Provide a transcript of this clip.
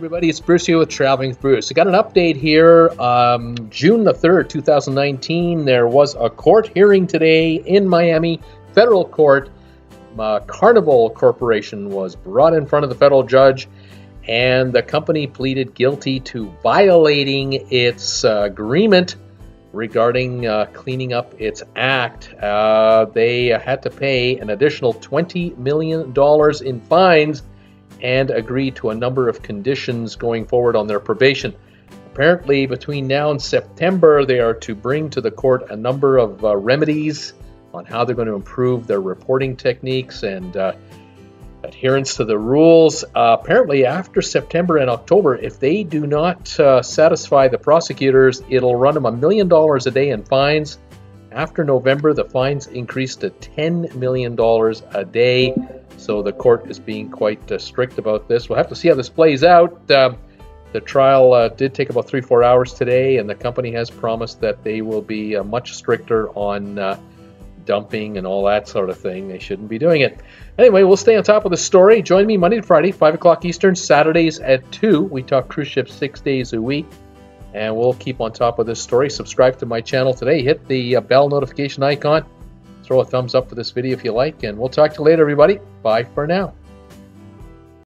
everybody, it's Bruce here with Traveling Bruce. I got an update here. Um, June the 3rd, 2019, there was a court hearing today in Miami, federal court. Uh, Carnival Corporation was brought in front of the federal judge, and the company pleaded guilty to violating its uh, agreement regarding uh, cleaning up its act. Uh, they had to pay an additional $20 million in fines and agreed to a number of conditions going forward on their probation. Apparently, between now and September, they are to bring to the court a number of uh, remedies on how they're going to improve their reporting techniques and uh, adherence to the rules. Uh, apparently, after September and October, if they do not uh, satisfy the prosecutors, it'll run them a million dollars a day in fines. After November, the fines increase to $10 million a day. So the court is being quite uh, strict about this. We'll have to see how this plays out. Uh, the trial uh, did take about three, four hours today, and the company has promised that they will be uh, much stricter on uh, dumping and all that sort of thing. They shouldn't be doing it. Anyway, we'll stay on top of the story. Join me Monday to Friday, 5 o'clock Eastern, Saturdays at 2. We talk cruise ships six days a week, and we'll keep on top of this story. Subscribe to my channel today. Hit the uh, bell notification icon throw a thumbs up for this video if you like, and we'll talk to you later, everybody. Bye for now.